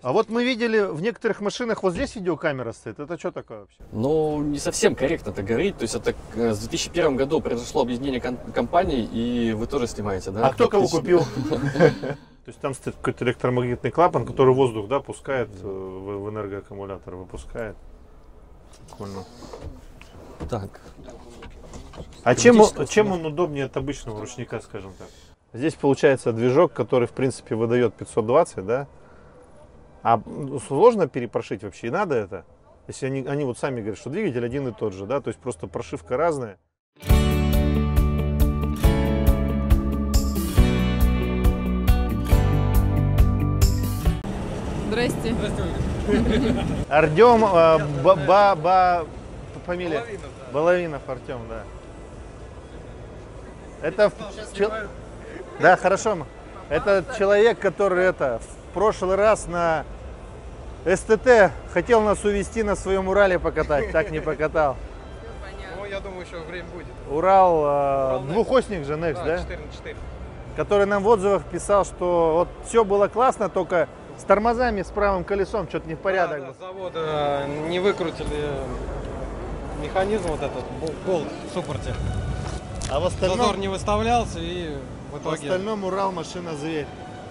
А вот мы видели в некоторых машинах вот здесь видеокамера стоит. Это что такое вообще? Ну, не совсем корректно это говорить. То есть это э, в 2001 году произошло объединение ком- компаний, и вы тоже снимаете, да? А кто кого купил? То есть там стоит какой-то электромагнитный клапан, который воздух, да, пускает э, в энергоаккумулятор, выпускает. Прикольно. Так, А чем, чем он удобнее от обычного ручника, скажем так? Здесь получается движок, который в принципе выдает 520, да? А сложно перепрошить вообще? И надо это? Если они, они вот сами говорят, что двигатель один и тот же, да? То есть просто прошивка разная. Здрасте. Артем, э, ба, ба, ба- фамилия? Баловинов Артем, да. Это чел- Да, хорошо. Это человек, который это в прошлый раз на СТТ хотел нас увезти на своем Урале покатать, так не покатал. Ну, я думаю, еще время будет. Урал, э, двухосник же Next, да? 4 на 4. Который нам в отзывах писал, что вот все было классно, только с тормозами, с правым колесом что-то не в порядок. Да, да, э, не выкрутили механизм вот этот, бол- болт в суппорте. А в остальном, Зазор не выставлялся и в в итоге... остальном Урал машина зверь.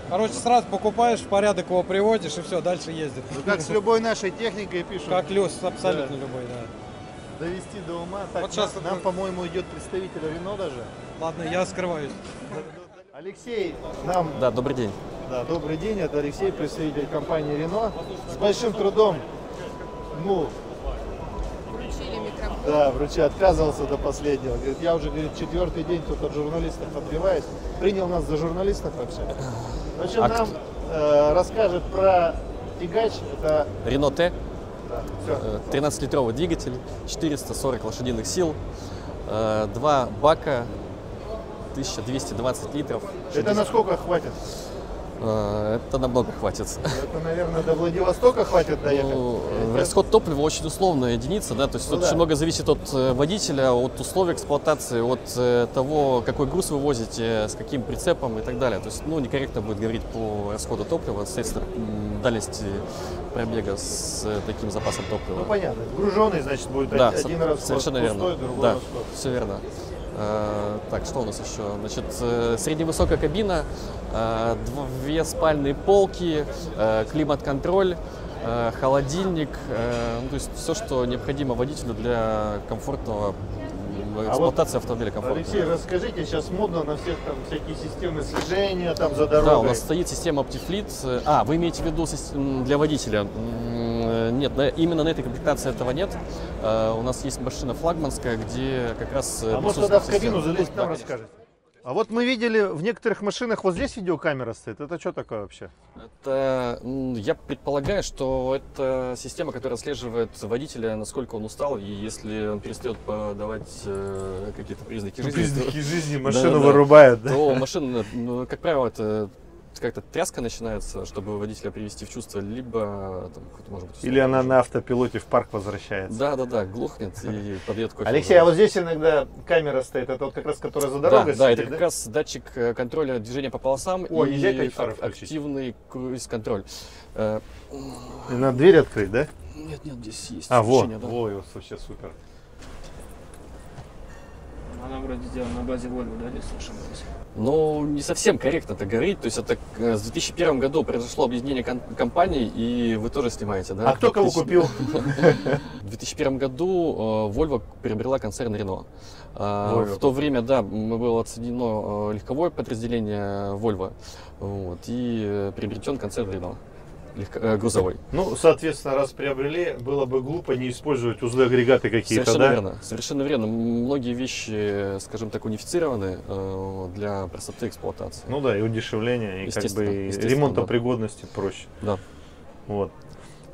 Короче, сразу покупаешь, в порядок его приводишь и все, дальше ездит. Ну, как с любой нашей техникой пишут. Как люс, абсолютно любой, да. Довести до ума. Так, Вот щас нам, это- нам, по-моему, идет представитель Рено даже. Ладно, я скрываюсь. Алексей, нам, да, добрый день. да, добрый день, это Алексей, представитель компании Рено. С большим трудом, ну. Да, врачи отказывался до последнего. Говорит, я уже, говорит, четвертый день тут от журналистов отбиваюсь. Принял нас за журналистов вообще. В общем, А нам э, расскажет про тягач. Это, Рено Т, да, все. э, 13-литровый двигатель, 440 лошадиных сил, э, два бака, 1220 литров. Это насколько хватит? Э, Это намного хватит. Это, наверное, до Владивостока хватит доехать. Ну, э, расход топлива очень условная единица, да, то есть Ну тут да. очень много зависит от э, водителя, от условий эксплуатации, от э, того, какой груз вы возите, с каким прицепом и так далее. То есть, ну, некорректно будет говорить по расходу топлива, соответственно, дальности пробега с э, таким запасом топлива. Ну понятно, груженный, значит, будет Да, один расход совершенно пустой, верно. другой Да, расход. все верно. Э, так, что у нас еще? Значит, э, средневысокая кабина, э, дв- две спальные полки, климат-контроль, холодильник, ну, то есть все, что необходимо водителю для комфортного эксплуатации автомобиля комфортно. Алексей, расскажите, сейчас модно на всех там всякие системы слежения там за дорогой. Да, у нас стоит система OptiFleet. А, вы имеете в виду для водителя? М, Нет, именно на этой комплектации этого нет. Э, У нас есть машина флагманская, где как раз э, А может тогда в кабину залезть, конечно. расскажете? А вот мы видели в некоторых машинах вот здесь видеокамера стоит. Это что такое вообще? Это, я предполагаю, что это система, которая отслеживает водителя, насколько он устал, и если он перестает подавать э, какие-то признаки жизни, то- жизни машину вырубает, то машина, ну, как правило, это как-то тряска начинается, чтобы водителя привести в чувство, либо там, может быть, Или она на автопилоте в парк возвращается. Да, да, да, глухнет и подает кофе. Алексей, а вот здесь иногда камера стоит, это вот как раз которая за дорогой да, это как раз датчик э, контроля движения по полосам О, и активный круиз-контроль. Э, И надо дверь открыть, да? Нет, нет, здесь есть А, во, включение, да. во, вот вообще супер. Она вроде сделана на базе Volvo, да, если ошибаюсь? Ну, не совсем корректно это говорить. То есть это э, в 2001 году произошло объединение компаний, и вы тоже снимаете, да? А кто кого купил? В 2001 году э, Volvo приобрела концерн Renault. Э, Volvo. В то время, да, было отсоединено легковое подразделение Volvo, вот, и приобретен концерн Renault, грузовой. Ну, соответственно, раз приобрели, было бы глупо не использовать узлы агрегаты какие-то, Совершенно да? верно, совершенно верно. Многие вещи, скажем так, унифицированы э, для простоты эксплуатации. Ну да, и удешевление, и как бы ремонтопригодности проще. Да. Вот.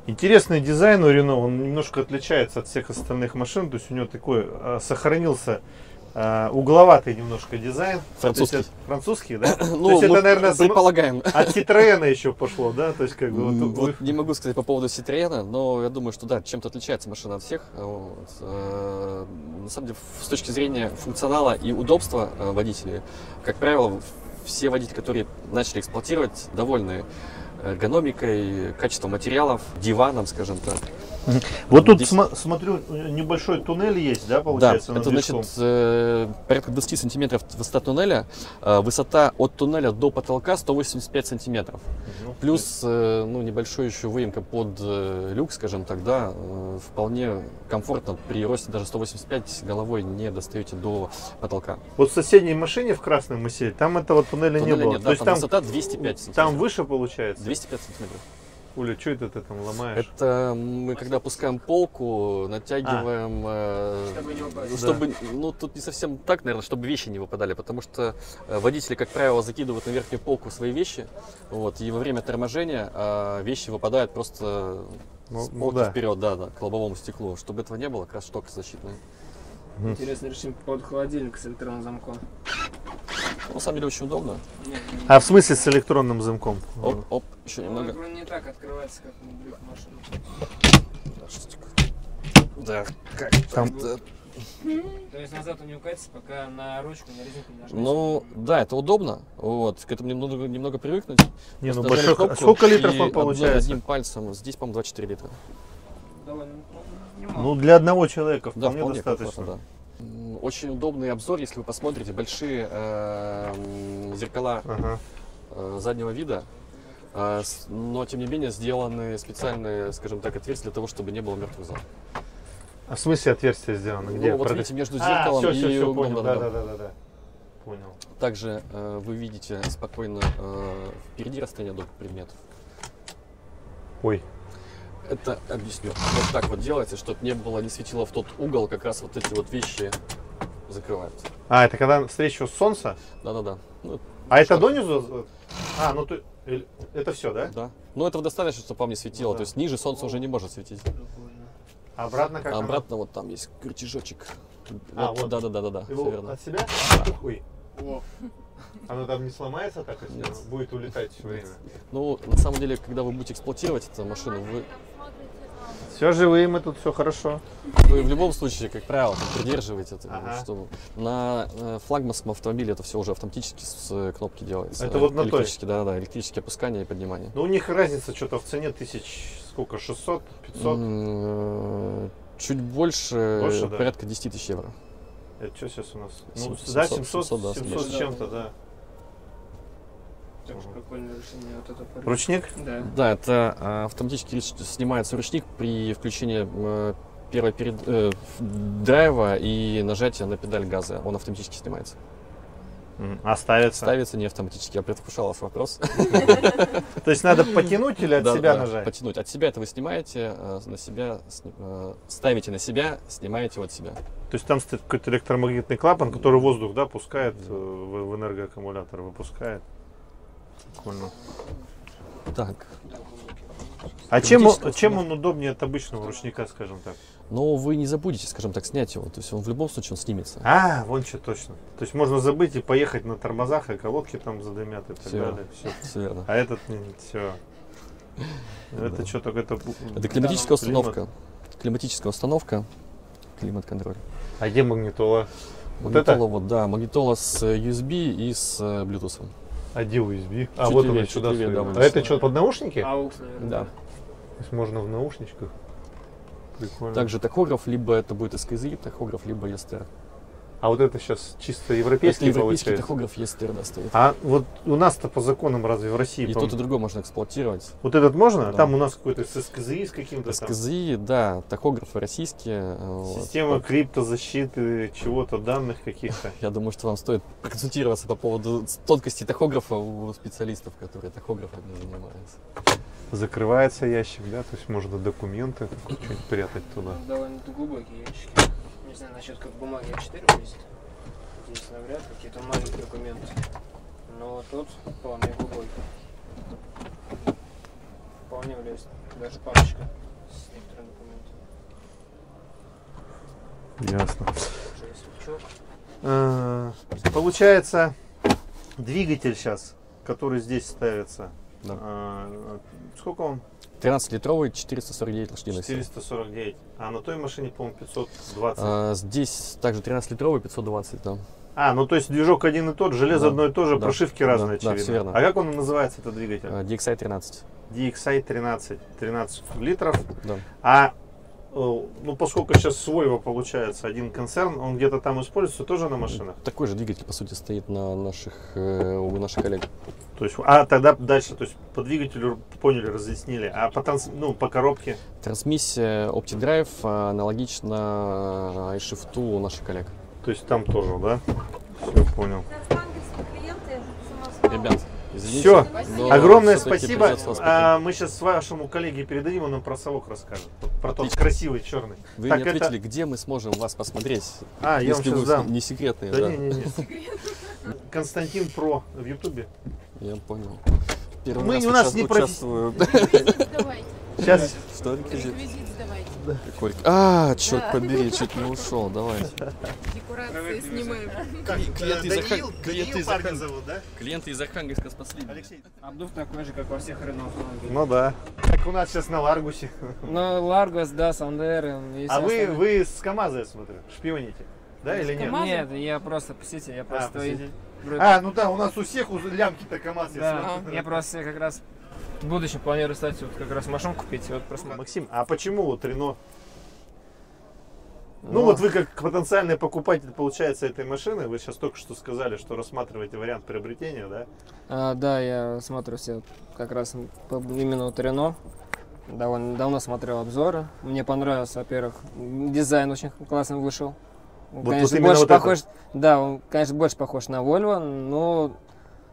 Интересный дизайн у Рено, он немножко отличается от всех остальных машин, то есть у него такой а, сохранился а, угловатый немножко дизайн. То есть Французский. это французский, да? То Ну, есть мы это, наверное, см- предполагаем. от Citroёn еще пошло, да? То есть как бы М, вот, вы- Вот не могу сказать по поводу Citroёn, но я думаю, что да, чем-то отличается машина от всех. Вот. Э, На самом деле, с точки зрения функционала и удобства э, водителей, как правило, все водители, которые начали эксплуатировать, довольны эргономикой, качеством материалов, диваном, скажем так. Вот тут Здесь- смотрю, небольшой туннель есть, да, Да, получается, это над значит э, порядка 20 сантиметров высота туннеля, э, высота от туннеля до потолка 185 сантиметров. Ну, Плюс э, ну, небольшой еще выемка под э, люк, скажем так, да, э, вполне комфортно при росте даже 185 головой не достаете до потолка. Вот в соседней машине в красной мы сели, там этого туннеля, Туннеля не было. нет, То да, есть там, там, высота 205 сантиметров. там выше получается? 205 сантиметров. Уля, что это ты там ломаешь? Это мы когда опускаем полку, натягиваем, э, Чтобы не упасть. чтобы, ну тут не совсем так, наверное, чтобы вещи не выпадали, потому что э, водители, как правило, закидывают на верхнюю полку свои вещи, вот, и во время торможения э, вещи выпадают просто Ну, с ну полки да. вперед, да, да, к лобовому стеклу. Чтобы этого не было, как раз шток защитный. Интересно решим под холодильник с электронным замком. На самом деле очень удобно. А в смысле с электронным замком? Оп, оп, еще немного. он не так открывается, как у других машин. Да, как Там- да. То есть назад он не укатится, пока на ручку, на резинку не нажмешь. Ну, да, это удобно. Вот, к этому немного, немного привыкнуть. Не, ну Просто большой. кнопку, а Сколько литров он получается? Одним пальцем. Здесь, по-моему, 24 литра. довольно ну, для одного человека Да, вполне, вполне достаточно. комфортно, да. Очень удобный обзор, если вы посмотрите большие э, зеркала Ага. э, заднего вида, э, с- но тем не менее сделаны специальные, скажем так, отверстия для того, чтобы не было мертвых зон. А в смысле отверстие сделано? Где? Ну, вот Прода- видите, между А, зеркалом все, и все, все, углом, понял. да, Да, да, да, да, да, да. Понял. Также э, вы видите спокойно э, впереди расстояние до предметов. Ой. Это объясню. Вот так вот делается, чтобы не было, не светило в тот угол, как раз вот эти вот вещи закрываются. А, это когда встречу с солнца? Да-да-да. Ну, А это донизу? А, ну ты... или- Это все, да? да. Но этого достаточно, чтобы вам не светило. Ну да. То есть ниже солнце уже не может светить. А обратно как А оно? обратно вот там есть крутежочек. А, вот. Да, да, да, да, да. Его Все верно. от себя? Ой. Оно там не сломается так, если Нет. оно будет улетать все время? Ну, на самом деле, когда вы будете эксплуатировать эту машину, вы, Все живые мы тут, все хорошо. вы в любом случае, как правило, придерживаете это. Ага. Что на э, флагманском автомобиле это все уже автоматически с э, кнопки делается. Это вот на той? да, да, электрические опускания и поднимания. Ну, у них разница что-то в цене тысяч, сколько, 600, 500? М, э, Чуть больше, Больше, э, да? порядка 10 тысяч евро. Это что сейчас у нас? Ну, 700, да, 700, 700, да, 700 с чем-то, да. Так что прикольное решение вот это. парень. Ручник? Да. Да, это э, автоматически снимается ручник при включении э, первой перед, э, драйва и нажатия на педаль газа. Он автоматически снимается. М, А ставится? Ставится не автоматически, я предвкушал ваш вопрос. То есть надо потянуть или от себя нажать? Потянуть. От себя это вы снимаете, э, на себя э, ставите на себя, снимаете от себя. То есть там стоит какой-то электромагнитный клапан, который воздух, да, пускает в энергоаккумулятор, выпускает. Прикольно. Так. А чем, он- чем он удобнее от обычного ручника, скажем так? Но вы не забудете, скажем так, снять его. То есть он в любом случае он снимется. А, вон что точно. То есть можно забыть и поехать на тормозах, и колодки там задымят и так Всё. далее. Все верно. А этот все. Это что только это. Это климатическая установка. Климатическая установка. Климат-контроль. А где магнитола? Вот магнитола, это? вот, да, магнитола с э, USB и с э, Bluetooth. А где USB? А Чуть вот левее, она чуть сюда левее, да, вот А это что, под наушники? Аукс, наверное. Да. То есть можно в наушничках. Прикольно. Также тахограф, либо это будет SKZI тахограф, либо ESTR. А вот это сейчас чисто Это европейский европейский получается? тахограф да, стоит. А вот у нас-то по законам разве в России? И тот, и другой можно эксплуатировать. Вот этот можно? Да. Там у нас какой-то с СКЗИ с каким-то там. SKZI, да, тахографы российские. э, вот. Система криптозащиты, чего-то, данных каких-то. Я думаю, что вам стоит проконсультироваться по поводу тонкостей тахографа у специалистов, которые тахографами занимаются. Закрывается ящик, да, то есть можно документы что-нибудь прятать туда. Ну, Довольно глубокие ящики. Не знаю насчет как бумаги А4 влезет. Здесь навряд ли какие-то маленькие документы. Но тут вполне глубокий. Вполне влезет. Даже папочка с некоторыми документами. Ясно. Есть. Э, Получается, двигатель сейчас, который здесь ставится, Да. э, сколько он? 13-литровый, 449 лошадиных сил. 449. А на той машине, по-моему, 520. А, здесь также 13-литровый, 520, да. А, ну то есть движок один и тот, железо Да. одно и то же, Да. прошивки Да, разные, да, очевидно. всё верно. А как он называется, этот двигатель? DXI 13. DXI 13, 13 литров. Да. А ну, поскольку сейчас с Volvo получается один концерн, он где-то там используется тоже на машинах. Такой же двигатель, по сути, стоит на наших, э, у наших коллег. То есть, а тогда дальше, то есть по двигателю поняли, разъяснили, а по, транс- ну, по коробке Трансмиссия OptiDrive э, аналогична iShift у наших коллег. То есть там тоже, да? Все, понял. Ребят, извините. Все, но огромное спасибо. А, мы сейчас вашему коллеге передадим, он нам про совок расскажет. Про тот Отлично. красивый черный. Вы Так, не это- ответили, где мы сможем вас посмотреть, А, я вам если сейчас дам. не секретные. Да да. не, не, не. Константин Про в Ютубе. Я понял. Первый Мы- раз у нас не. Давайте. Сейчас. Что реквизит? Реквизит сдавайте. Какой А, черт Да. побери, чуть не ушел, давайте. Декорации снимаем. Клиенты из Архан- клиенты из да? Клиенты из Архангельска спасли. Алексей. Обдув такой же, как во всех Renault. Ну да. Как у нас сейчас на Ларгусе. Ну, Ларгус, да, Сандеро. А вы, вы с КамАЗа, я смотрю, шпионите. Да или нет? Нет, я просто посетитель, я просто... посетитель. вроде- А, ну да, у нас у всех лямки-то КамАЗ, я Да, смотрю. я просто как раз в будущем планирую стать вот как раз машину купить, и вот просто... Максим, а почему вот Рено? Ну вот вы как потенциальный покупатель, получается, этой машины, вы сейчас только что сказали, что рассматриваете вариант приобретения, да? А, да, я смотрю все как раз именно вот Рено. Довольно давно смотрел обзоры. Мне понравился, во-первых, дизайн очень классно вышел. Он, Вот- конечно, вот больше вот это. похож, да, он, конечно, больше похож на Volvo, но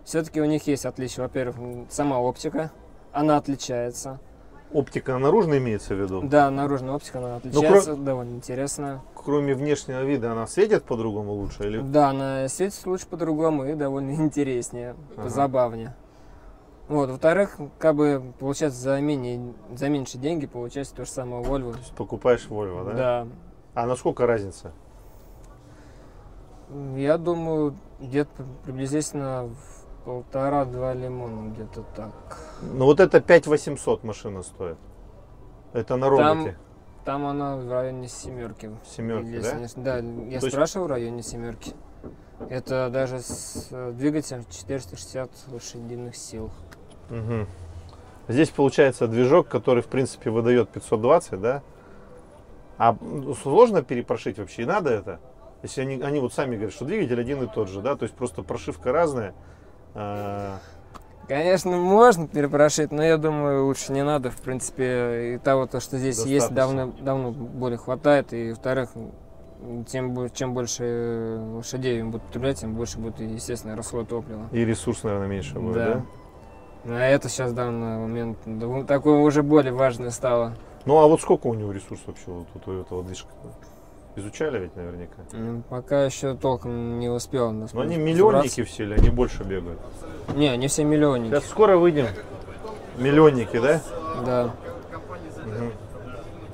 все-таки у них есть отличия. Во-первых, сама оптика, она отличается. Оптика наружная имеется в виду? Да, наружная оптика, она Ну, отличается, довольно интересная. Кроме внешнего вида, она светит по-другому лучше? Или... Да, она светит лучше по-другому и довольно интереснее, Ага. забавнее. Вот, во-вторых, как бы получается за, менее, за меньше деньги получается то же самое Volvo. То есть покупаешь Volvo, да? Да. А насколько разница? Я думаю, где-то приблизительно в полтора-два лимона, где-то так. Ну вот это 5800 машина стоит. Это на роботе. Там она в районе семерки. Семерки, Если да? ошиб- Да, я То есть- спрашивал в районе семерки. Это даже с э, двигателем 460 лошадиных сил. Мгм. Здесь получается движок, который в принципе выдает 520, да? А сложно перепрошить вообще? И надо это? Если они, они вот сами говорят, что двигатель один и тот же, да? То есть просто прошивка разная. Конечно, можно перепрошить, но я думаю, лучше не надо. В принципе, и того, то, что здесь есть, Достаточно. давно, давно более хватает. И, во-вторых, тем, чем больше э, лошадей им будут употреблять, тем больше будет, естественно, расход топлива. И ресурс, наверное, меньше будет, да? А это сейчас в данный момент да, такое уже более важное стало. Ну а вот сколько у него ресурс вообще вот, вот у этого движка? Изучали ведь наверняка. Пока еще толком не успел. Но они миллионники все или они больше бегают? Не, они все миллионники. Сейчас скоро выйдем. Миллионники, да? Да. Мгм.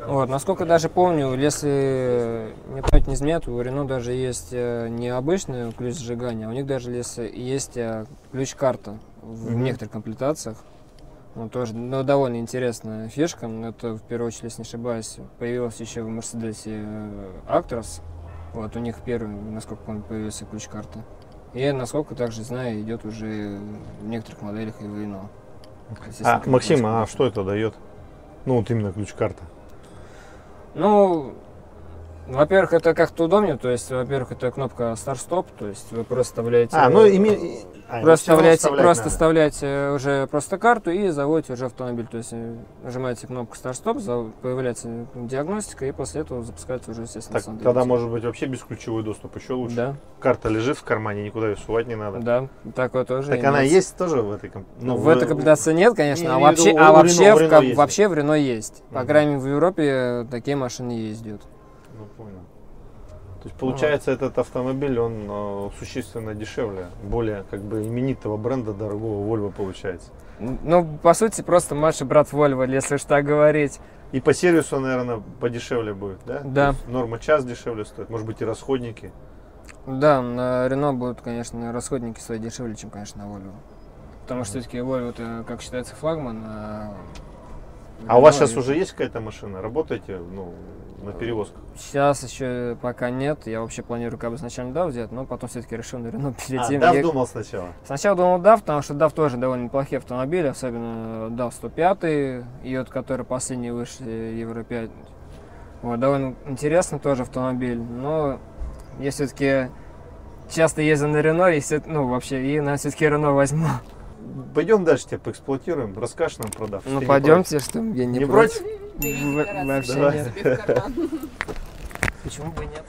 Вот, насколько даже помню, если не память не изменяет, у Рено даже есть э, не обычный ключ зажигания, а у них даже есть э, ключ-карта в Мгм. некоторых комплектациях. Ну, тоже, ну, довольно интересная фишка. Это, в первую очередь, если не ошибаюсь, появилась еще в Мерседесе Actros. Вот, у них первый, насколько помню, появился ключ-карта. И, насколько также знаю, идет уже в некоторых моделях и в Рено. А, Максим, а что это дает? Ну вот именно ключ-карта. Ну, во-первых, это как-то удобнее, то есть, во-первых, это кнопка старт-стоп, то есть вы просто вставляете... А, ну э, име... а, ну, Просто вставляете, просто надо. вставляете уже просто карту и заводите уже автомобиль. То есть э, нажимаете кнопку старт-стоп, за- появляется диагностика, и после этого запускается уже, естественно, Так, сам тогда может быть вообще бесключевой доступ еще лучше. Да, Карта лежит в кармане, никуда ее сувать не надо. да, такое тоже Так она имеется. есть тоже в этой комп- Ну, в этой комплектации нет, конечно, Не, а в вообще, виду, а вообще, Рено- в, Рено есть. вообще в Рено есть. По крайней мере, в Европе э, такие машины ездят. Ну, понял. То есть получается этот автомобиль, он э, существенно дешевле, более как бы именитого бренда дорогого Volvo получается. Ну, по сути, просто младший брат Volvo, если так говорить. И по сервису, наверное, подешевле будет, да? Да. Норма час дешевле стоит, может быть и расходники. Да, на Рено будут, конечно, расходники стоить дешевле, чем, конечно, на Volvo. Потому что все-таки Volvo это, как считается, флагман. А, А у вас сейчас уже есть какая-то машина? Работаете ну, на перевозках? Сейчас еще пока нет. Я вообще планирую как бы сначала DAF взять, но потом все-таки решил на Рено А, перейти. да, Я- думал сначала. Сначала думал DAF, потому что DAF тоже довольно неплохие автомобили, особенно DAF 105, и вот который последний вышли Евро 5. Вот, довольно интересный тоже автомобиль, но я все-таки часто езжу на Рено, и всё- ну, вообще, и на все-таки Рено возьму. Пойдем дальше тебя поэксплуатируем, расскажешь нам про DAF. Ну, пойдемте, что я не, Не против. Бери В- декларацию вообще нет. Почему бы нет?